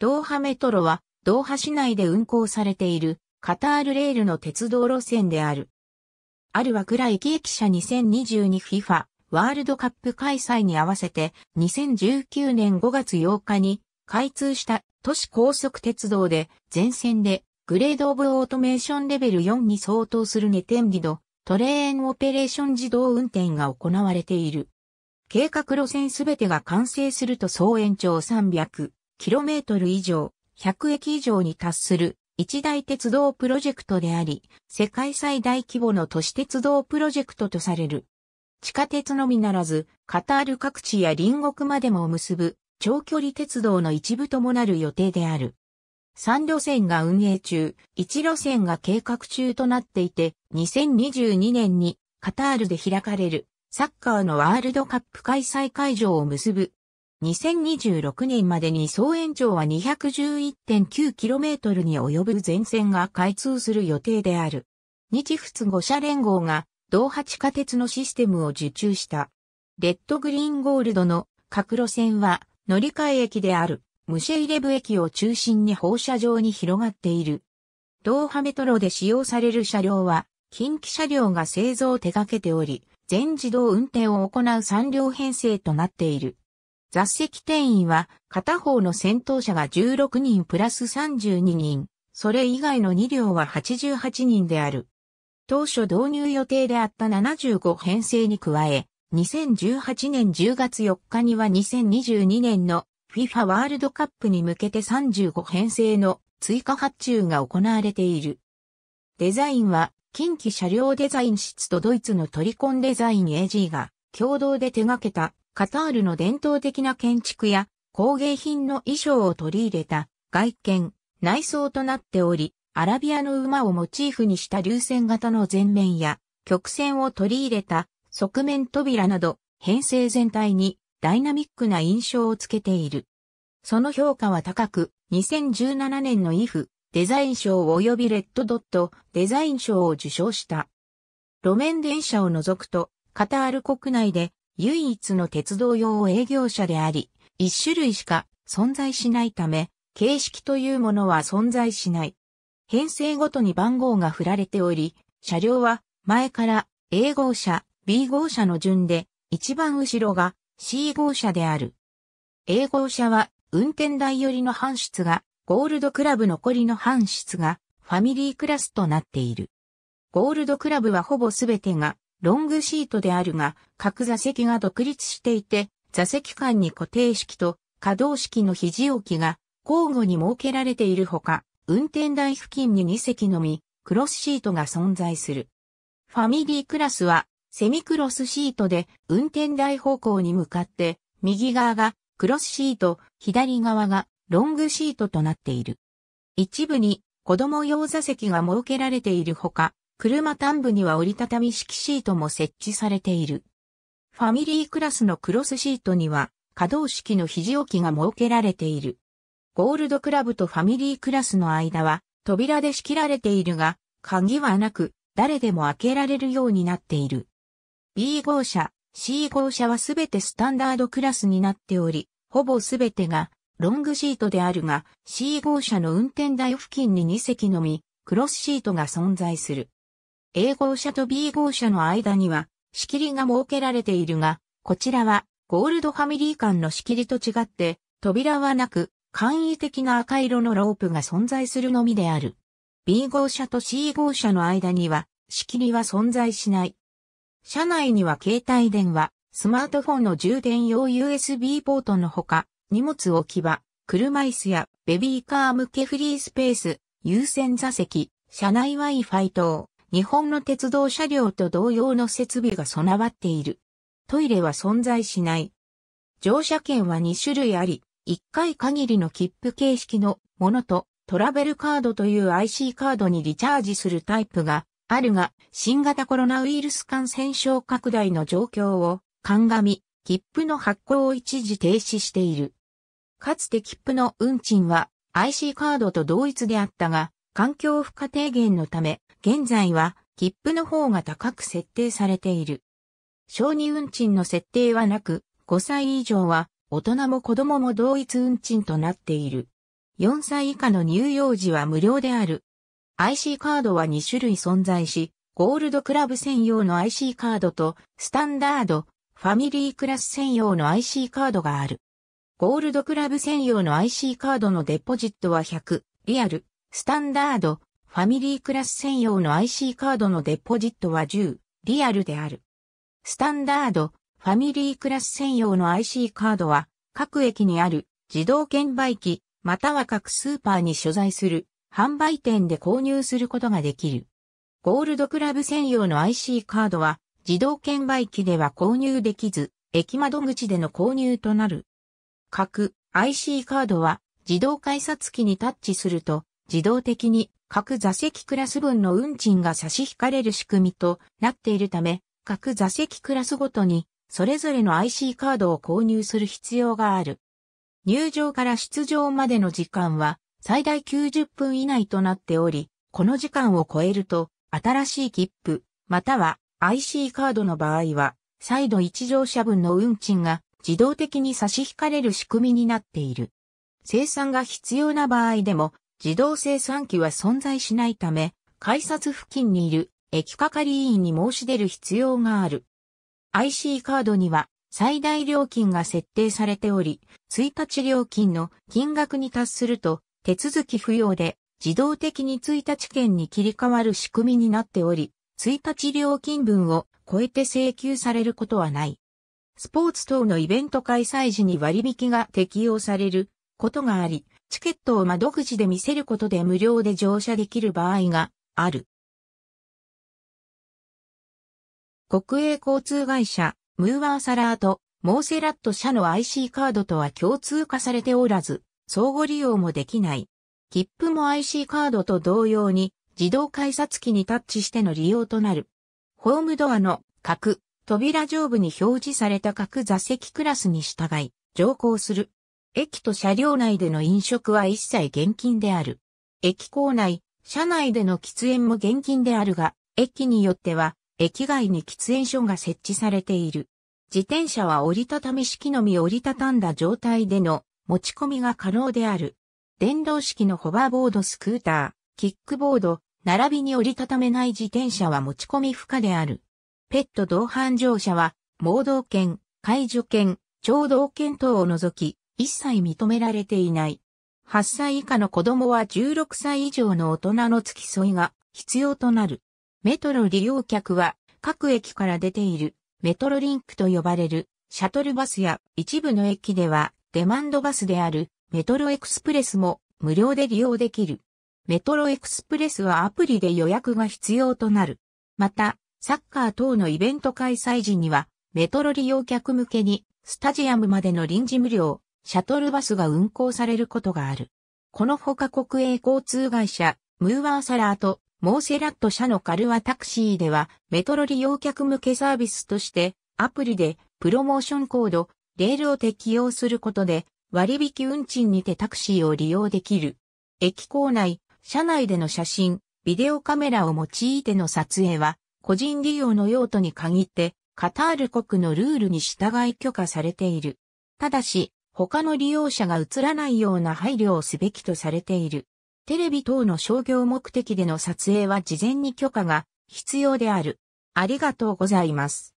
ドーハメトロは、ドーハ市内で運行されている、カタールレールの鉄道路線である。あるは倉駅駅舎 2022FIFA ワールドカップ開催に合わせて2019年5月8日に開通した都市高速鉄道で全線でグレードオブオートメーションレベル4に相当するネテンギドトレーンオペレーション自動運転が行われている。計画路線すべてが完成すると総延長300 300km 以上、100駅以上に達する一大鉄道プロジェクトであり、世界最大規模の都市鉄道プロジェクトとされる。地下鉄のみならず、カタール各地や隣国までも結ぶ長距離鉄道の一部ともなる予定である。3路線が運営中、1路線が計画中となっていて、2022年にカタールで開かれるサッカーのワールドカップ開催会場を結ぶ。2026年までに総延長は 211.9km に及ぶ全線が開通する予定である。日仏5社連合が同波地下鉄のシステムを受注した。レッドグリーンゴールドの各路線は乗り換え駅であるムシェイレブ駅を中心に放射状に広がっている。ドーハメトロで使用される車両は近畿車両が製造を手掛けており、全自動運転を行う3両編成となっている。座席定員は片方の先頭車が16人プラス32人、それ以外の2両は88人である。当初導入予定であった75編成に加え、2018年10月4日には2022年の FIFA ワールドカップに向けて35編成の追加発注が行われている。デザインは近畿車両デザイン室とドイツのトリコンデザイン AG が共同で手掛けたカタールの伝統的な建築や工芸品の衣装を取り入れた外見、内装となっており、アラビアの馬をモチーフにした流線型の前面や曲線を取り入れた側面扉など編成全体にダイナミックな印象をつけている。その評価は高く、2017年の IF デザイン賞及びレッドドットデザイン賞を受賞した。路面電車を除くと、カタール国内で唯一の鉄道用営業車であり、一種類しか存在しないため、形式というものは存在しない。編成ごとに番号が振られており、車両は前から A 号車、B 号車の順で、一番後ろが C 号車である。A 号車は運転台寄りの搬出がゴールドクラブ残りの搬出がファミリークラスとなっている。ゴールドクラブはほぼすべてがロングシートであるが、各座席が独立していて、座席間に固定式と可動式の肘置きが交互に設けられているほか、運転台付近に2席のみ、クロスシートが存在する。ファミリークラスは、セミクロスシートで運転台方向に向かって、右側がクロスシート、左側がロングシートとなっている。一部に子供用座席が設けられているほか、車端部には折りたたみ式シートも設置されている。ファミリークラスのクロスシートには可動式の肘置きが設けられている。ゴールドクラブとファミリークラスの間は扉で仕切られているが、鍵はなく誰でも開けられるようになっている。B 号車、C 号車はすべてスタンダードクラスになっており、ほぼすべてがロングシートであるが、C 号車の運転台付近に2席のみ、クロスシートが存在する。A 号車と B 号車の間には、仕切りが設けられているが、こちらは、ゴールドファミリー間の仕切りと違って、扉はなく、簡易的な赤色のロープが存在するのみである。B 号車と C 号車の間には、仕切りは存在しない。車内には携帯電話、スマートフォンの充電用 USB ポートのほか、荷物置き場、車椅子やベビーカー向けフリースペース、優先座席、車内 Wi-Fi 等、日本の鉄道車両と同様の設備が備わっている。トイレは存在しない。乗車券は2種類あり、1回限りの切符形式のものとトラベルカードという IC カードにリチャージするタイプがあるが、新型コロナウイルス感染症拡大の状況を鑑み、切符の発行を一時停止している。かつて切符の運賃は IC カードと同一であったが、環境負荷低減のため、現在は切符の方が高く設定されている。小児運賃の設定はなく、5歳以上は大人も子供も同一運賃となっている。4歳以下の乳幼児は無料である。IC カードは2種類存在し、ゴールドクラブ専用の IC カードと、スタンダード、ファミリークラス専用の IC カードがある。ゴールドクラブ専用の IC カードのデポジットは100、リアル、スタンダード、ファミリークラス専用の IC カードのデポジットは10、リアルである。スタンダード、ファミリークラス専用の IC カードは、各駅にある自動券売機、または各スーパーに所在する販売店で購入することができる。ゴールドクラブ専用の IC カードは、自動券売機では購入できず、駅窓口での購入となる。各 IC カードは、自動改札機にタッチすると、自動的に各座席クラス分の運賃が差し引かれる仕組みとなっているため、各座席クラスごとにそれぞれの IC カードを購入する必要がある。入場から出場までの時間は最大90分以内となっており、この時間を超えると新しい切符、または IC カードの場合は再度一乗車分の運賃が自動的に差し引かれる仕組みになっている。生産が必要な場合でも自動生産機は存在しないため、改札付近にいる駅係員に申し出る必要がある。IC カードには最大料金が設定されており、1日料金の金額に達すると手続き不要で自動的に1日券に切り替わる仕組みになっており、1日料金分を超えて請求されることはない。スポーツ等のイベント開催時に割引が適用されることがあり、チケットを窓口で見せることで無料で乗車できる場合がある。国営交通会社、ムーアーサラーとモーセラット社の IC カードとは共通化されておらず、相互利用もできない。切符も IC カードと同様に自動改札機にタッチしての利用となる。ホームドアの各扉上部に表示された各座席クラスに従い乗降する。駅と車両内での飲食は一切現金である。駅構内、車内での喫煙も現金であるが、駅によっては、駅外に喫煙所が設置されている。自転車は折りたたみ式のみ折りたたんだ状態での持ち込みが可能である。電動式のホバーボードスクーター、キックボード、並びに折りたためない自転車は持ち込み不可である。ペット同伴乗車は、盲導犬、介助犬、聴導犬等を除き、一切認められていない。8歳以下の子供は16歳以上の大人の付き添いが必要となる。メトロ利用客は各駅から出ているメトロリンクと呼ばれるシャトルバスや一部の駅ではデマンドバスであるメトロエクスプレスも無料で利用できる。メトロエクスプレスはアプリで予約が必要となる。また、サッカー等のイベント開催時にはメトロ利用客向けにスタジアムまでの臨時無料シャトルバスが運行されることがある。この他国営交通会社、ムーアーサラーとモーセラット社のカルワタクシーでは、メトロ利用客向けサービスとして、アプリでプロモーションコード、レールを適用することで、割引運賃にてタクシーを利用できる。駅構内、車内での写真、ビデオカメラを用いての撮影は、個人利用の用途に限って、カタール国のルールに従い許可されている。ただし、他の利用者が映らないような配慮をすべきとされている。テレビ等の商業目的での撮影は事前に許可が必要である。ありがとうございます。